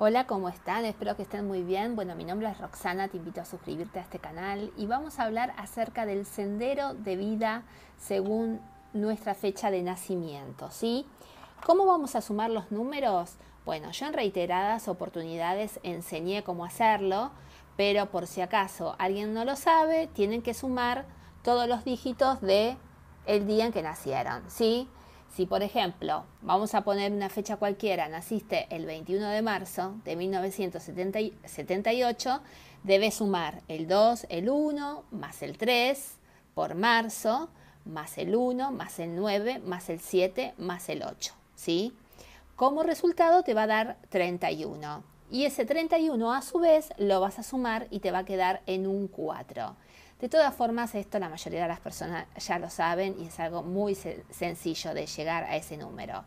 Hola, ¿cómo están? Espero que estén muy bien. Bueno, mi nombre es Roxana, te invito a suscribirte a este canal y vamos a hablar acerca del sendero de vida según nuestra fecha de nacimiento, ¿sí? ¿Cómo vamos a sumar los números? Bueno, yo en reiteradas oportunidades enseñé cómo hacerlo, pero por si acaso alguien no lo sabe, tienen que sumar todos los dígitos de el día en que nacieron, ¿sí? Si, por ejemplo, vamos a poner una fecha cualquiera, naciste el 21 de marzo de 1978, debes sumar el 2, el 1, más el 3 por marzo, más el 1, más el 9, más el 7, más el 8. ¿sí? Como resultado te va a dar 31. Y ese 31 a su vez lo vas a sumar y te va a quedar en un 4. De todas formas, esto la mayoría de las personas ya lo saben y es algo muy sencillo de llegar a ese número.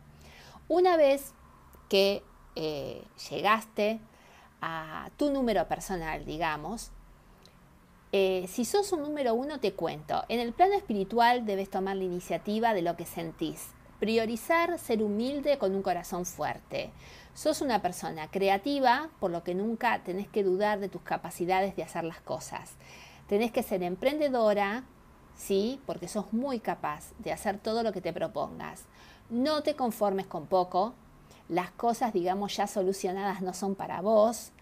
Una vez que eh, llegaste a tu número personal, digamos, eh, si sos un número uno, te cuento. En el plano espiritual debes tomar la iniciativa de lo que sentís. Priorizar ser humilde con un corazón fuerte. Sos una persona creativa, por lo que nunca tenés que dudar de tus capacidades de hacer las cosas. Tenés que ser emprendedora, ¿sí? Porque sos muy capaz de hacer todo lo que te propongas. No te conformes con poco. Las cosas, digamos, ya solucionadas no son para vos.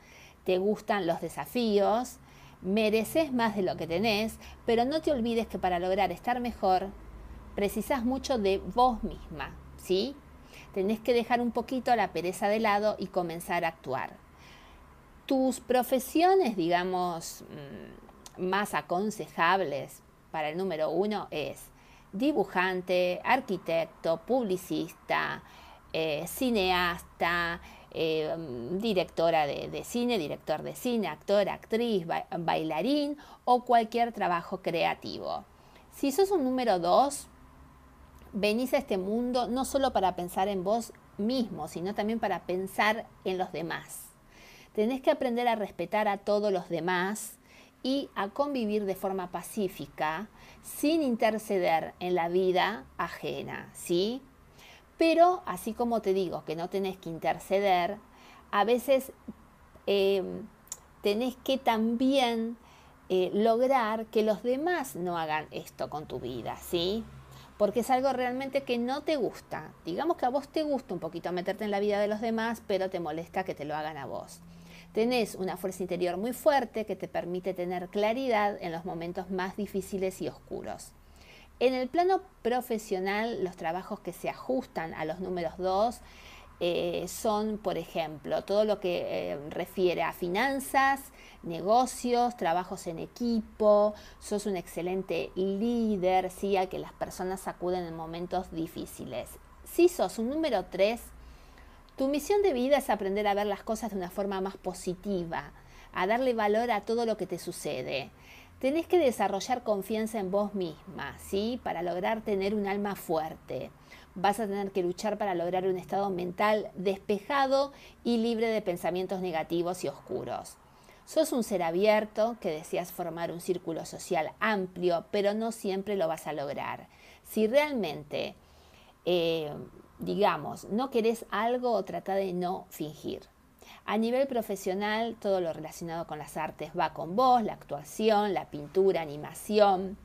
Te gustan los desafíos. Mereces más de lo que tenés, pero no te olvides que para lograr estar mejor, precisas mucho de vos misma, ¿sí? Tenés que dejar un poquito la pereza de lado y comenzar a actuar. Tus profesiones, digamos, mm, más aconsejables para el número uno es dibujante, arquitecto, publicista, eh, cineasta, eh, directora de, cine, director de cine, actor, actriz, bailarín o cualquier trabajo creativo. Si sos un número dos, venís a este mundo no solo para pensar en vos mismo, sino también para pensar en los demás. Tenés que aprender a respetar a todos los demás, y a convivir de forma pacífica sin interceder en la vida ajena, ¿sí? Pero así como te digo que no tenés que interceder, a veces em, tenés que también eh, lograr que los demás no hagan esto con tu vida, ¿sí? Porque es algo realmente que no te gusta. Digamos que a vos te gusta un poquito meterte en la vida de los demás, pero te molesta que te lo hagan a vos. Tenés una fuerza interior muy fuerte que te permite tener claridad en los momentos más difíciles y oscuros. En el plano profesional, los trabajos que se ajustan a los números 2 eh, son, por ejemplo, todo lo que eh, refiere a finanzas, negocios, trabajos en equipo, sos un excelente líder, ¿sí? que las personas acuden en momentos difíciles. Si sos un número 3, tu misión de vida es aprender a ver las cosas de una forma más positiva, a darle valor a todo lo que te sucede. Tenés que desarrollar confianza en vos misma, ¿sí? Para lograr tener un alma fuerte. Vas a tener que luchar para lograr un estado mental despejado y libre de pensamientos negativos y oscuros. Sos un ser abierto que deseas formar un círculo social amplio, pero no siempre lo vas a lograr. Si realmente eh, digamos, no querés algo, trata de no fingir. A nivel profesional, todo lo relacionado con las artes va con vos, la actuación, la pintura, animación,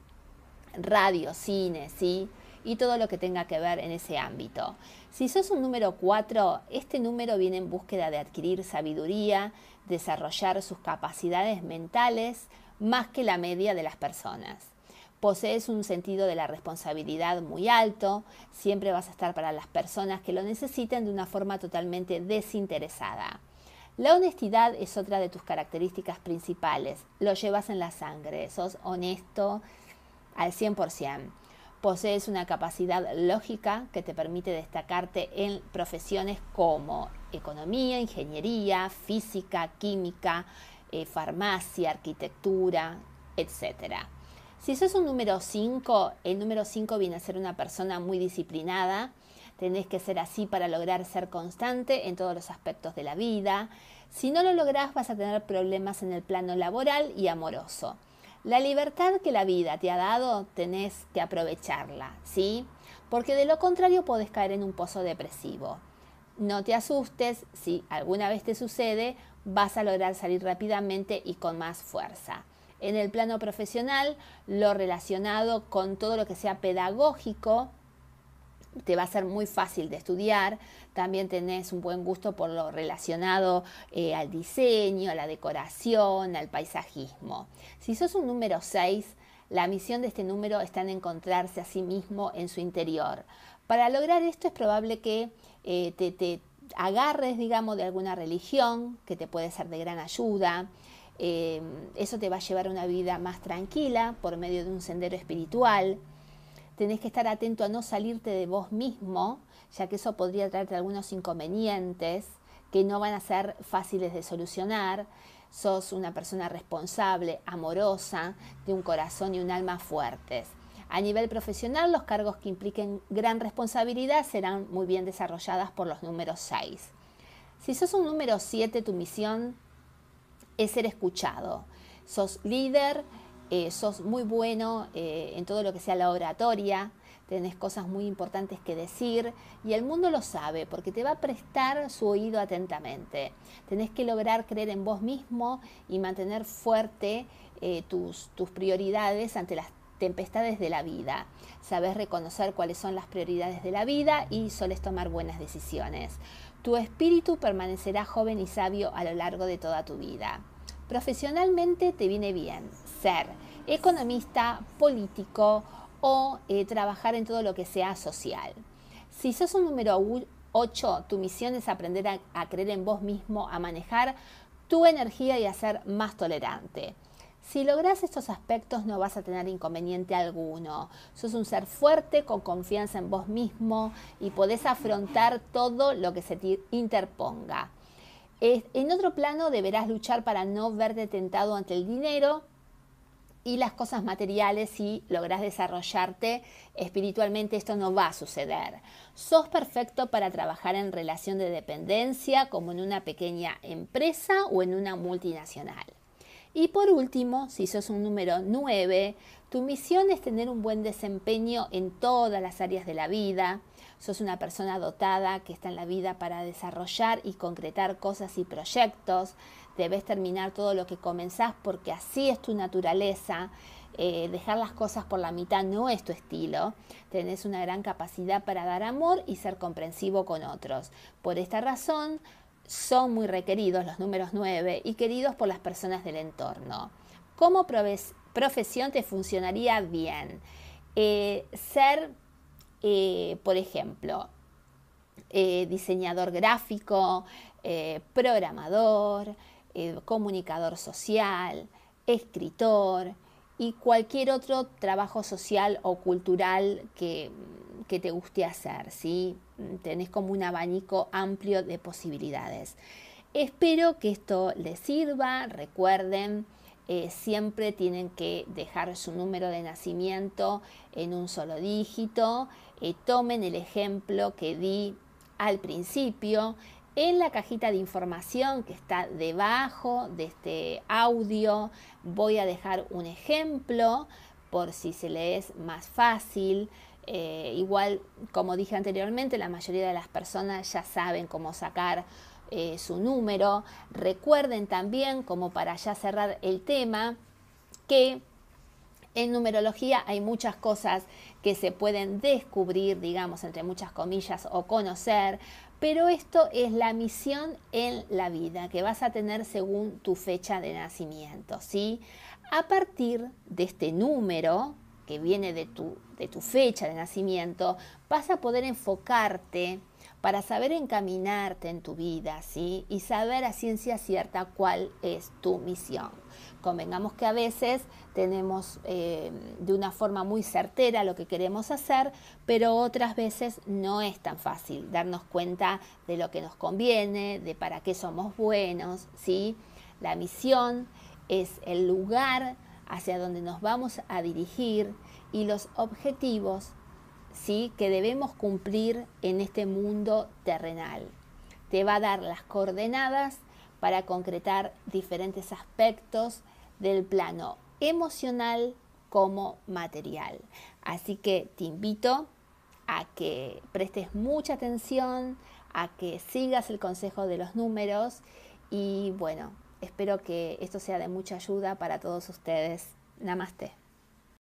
radio, cine, ¿sí? Y todo lo que tenga que ver en ese ámbito. Si sos un número 4, este número viene en búsqueda de adquirir sabiduría, desarrollar sus capacidades mentales más que la media de las personas posees un sentido de la responsabilidad muy alto, siempre vas a estar para las personas que lo necesiten de una forma totalmente desinteresada. La honestidad es otra de tus características principales, lo llevas en la sangre, sos honesto al 100%. Posees una capacidad lógica que te permite destacarte en profesiones como economía, ingeniería, física, química, eh, farmacia, arquitectura, etc. Si sos un número 5, el número 5 viene a ser una persona muy disciplinada. Tenés que ser así para lograr ser constante en todos los aspectos de la vida. Si no lo lográs vas a tener problemas en el plano laboral y amoroso. La libertad que la vida te ha dado tenés que aprovecharla, ¿sí? Porque de lo contrario podés caer en un pozo depresivo. no te asustes, si alguna vez te sucede, vas a lograr salir rápidamente y con más fuerza. En el plano profesional, lo relacionado con todo lo que sea pedagógico, te va a ser muy fácil de estudiar. También tenés un buen gusto por lo relacionado eh, al diseño, a la decoración, al paisajismo. Si sos un número 6, la misión de este número está en encontrarse a sí mismo en su interior. Para lograr esto es probable que eh, te, agarres, digamos, de alguna religión que te puede ser de gran ayuda. Eh, eso te va a llevar a una vida más tranquila por medio de un sendero espiritual. Tenés que estar atento a no salirte de vos mismo, ya que eso podría traerte algunos inconvenientes que no van a ser fáciles de solucionar. Sos una persona responsable, amorosa, de un corazón y un alma fuertes. A nivel profesional, los cargos que impliquen gran responsabilidad serán muy bien desarrolladas por los números 6. Si sos un número 7, tu misión es ser escuchado. Sos líder, eh, sos muy bueno eh, en todo lo que sea la oratoria, tenés cosas muy importantes que decir y el mundo lo sabe porque te va a prestar su oído atentamente. Tenés que lograr creer en vos mismo y mantener fuerte eh, tus, tus prioridades ante las tempestades de la vida. Sabes reconocer cuáles son las prioridades de la vida y soles tomar buenas decisiones. Tu espíritu permanecerá joven y sabio a lo largo de toda tu vida. Profesionalmente te viene bien ser economista, político o eh, trabajar en todo lo que sea social. Si sos un número 8, tu misión es aprender a, a creer en vos mismo, a manejar tu energía y a ser más tolerante. Si logras estos aspectos no vas a tener inconveniente alguno. Sos un ser fuerte, con confianza en vos mismo y podés afrontar todo lo que se te interponga. En otro plano deberás luchar para no verte tentado ante el dinero y las cosas materiales si logras desarrollarte espiritualmente esto no va a suceder. Sos perfecto para trabajar en relación de dependencia como en una pequeña empresa o en una multinacional. Y por último, si sos un número 9, tu misión es tener un buen desempeño en todas las áreas de la vida, sos una persona dotada que está en la vida para desarrollar y concretar cosas y proyectos, debes terminar todo lo que comenzás porque así es tu naturaleza. Eh, dejar las cosas por la mitad no es tu estilo. Tenés una gran capacidad para dar amor y ser comprensivo con otros. Por esta razón, son muy requeridos los números 9 y queridos por las personas del entorno. Como profesión te funcionaría bien. Eh, ser eh, por ejemplo, eh, diseñador gráfico, programador, comunicador social, escritor y cualquier otro trabajo social o cultural que, que te guste hacer, ¿sí? Tenés como un abanico amplio de posibilidades. Espero que esto les sirva. Recuerden eh, siempre tienen que dejar su número de nacimiento en un solo dígito. Eh, tomen el ejemplo que di al principio. En la cajita de información que está debajo de este audio voy a dejar un ejemplo por si se le es más fácil. Eh, igual, como dije anteriormente, la mayoría de las personas ya saben cómo sacar eh, su número. Recuerden también, como para ya cerrar el tema, que en numerología hay muchas cosas que se pueden descubrir, digamos, entre muchas comillas, o conocer, pero esto es la misión en la vida que vas a tener según tu fecha de nacimiento, ¿sí? A partir de este número que viene de tu, de tu fecha de nacimiento, vas a poder enfocarte para saber encaminarte en tu vida, ¿sí? Y saber a ciencia cierta cuál es tu misión. Convengamos que a veces tenemos eh, de una forma muy certera lo que queremos hacer, pero otras veces no es tan fácil darnos cuenta de lo que nos conviene, de para qué somos buenos, ¿sí? La misión es el lugar hacia donde nos vamos a dirigir y los objetivos ¿sí? que debemos cumplir en este mundo terrenal. Te va a dar las coordenadas para concretar diferentes aspectos del plano emocional como material. Así que te invito a que prestes mucha atención a que sigas el consejo de los números y bueno, espero que esto sea de mucha ayuda para todos ustedes. Namaste.